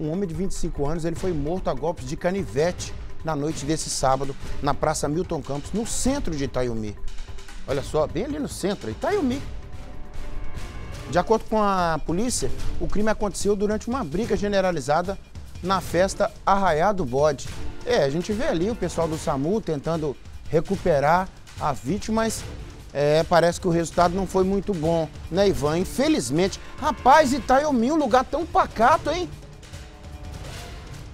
Um homem de 25 anos, ele foi morto a golpes de canivete na noite desse sábado, na Praça Milton Campos, no centro de Itaiumi. Olha só, bem ali no centro, Itaiumi. De acordo com a polícia, o crime aconteceu durante uma briga generalizada na festa Arraiá do Bode. É, a gente vê ali o pessoal do SAMU tentando recuperar a vítima, mas é, parece que o resultado não foi muito bom, né, Ivan? Infelizmente. Rapaz, Itaiumi, um lugar tão pacato, hein?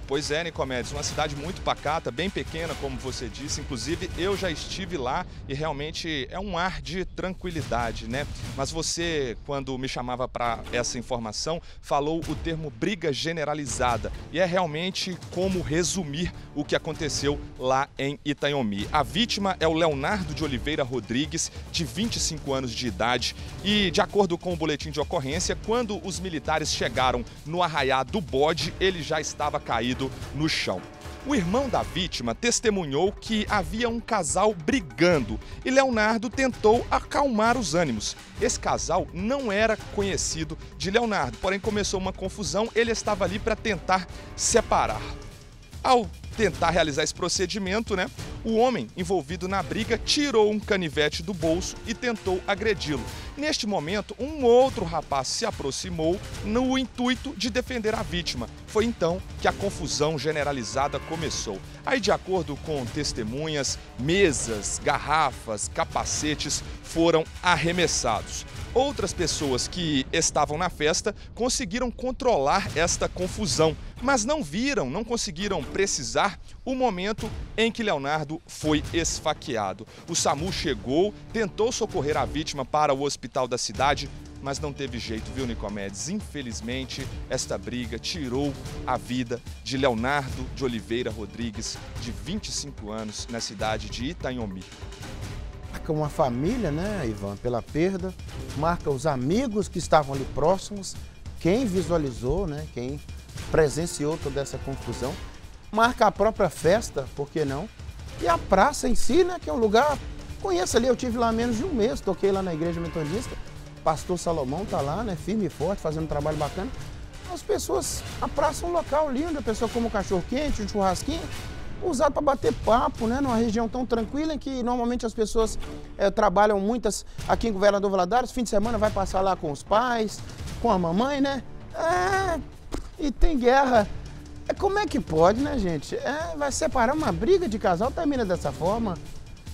Pois é, Nicomedes, uma cidade muito pacata, bem pequena, como você disse. Inclusive, eu já estive lá e realmente é um ar de tranquilidade, né? Mas você, quando me chamava para essa informação, falou o termo briga generalizada. E é realmente como resumir o que aconteceu lá em Itanhomi. A vítima é o Leonardo de Oliveira Rodrigues, de 25 anos de idade. E, de acordo com o boletim de ocorrência, quando os militares chegaram no arraiá do bode, ele já estava caído caído no chão. O irmão da vítima testemunhou que havia um casal brigando e Leonardo tentou acalmar os ânimos. Esse casal não era conhecido de Leonardo, porém começou uma confusão, ele estava ali para tentar separar. Ao tentar realizar esse procedimento, né, o homem envolvido na briga tirou um canivete do bolso e tentou agredi-lo. Neste momento, um outro rapaz se aproximou no intuito de defender a vítima. Foi então que a confusão generalizada começou. Aí, de acordo com testemunhas, mesas, garrafas, capacetes foram arremessados. Outras pessoas que estavam na festa conseguiram controlar esta confusão, mas não viram, não conseguiram precisar o momento em que Leonardo foi esfaqueado. O SAMU chegou, tentou socorrer a vítima para o hospital da cidade, mas não teve jeito, viu, Nicomedes? Infelizmente, esta briga tirou a vida de Leonardo de Oliveira Rodrigues, de 25 anos, na cidade de Itanhomi marca uma família, né, Ivan, pela perda, marca os amigos que estavam ali próximos, quem visualizou, né, quem presenciou toda essa confusão, marca a própria festa, por que não? E a praça em si, né, que é um lugar, conheço ali, eu tive lá menos de um mês, toquei lá na igreja metodista, pastor Salomão tá lá, né, firme e forte, fazendo um trabalho bacana. As pessoas, a praça é um local lindo, a pessoa come um cachorro quente, um churrasquinho, usado para bater papo, né? Numa região tão tranquila em que normalmente as pessoas é, trabalham muitas aqui em Governador Valadares, fim de semana vai passar lá com os pais, com a mamãe, né? É, e tem guerra. É, como é que pode, né, gente? É, vai separar uma briga de casal, termina dessa forma.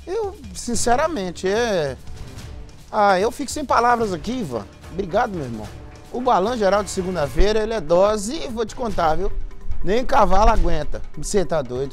Eu, sinceramente, é. Ah, eu fico sem palavras aqui, Ivan. Obrigado, meu irmão. O balanço geral de segunda-feira, ele é dose, vou te contar, viu? Nem cavalo aguenta. Você tá doido.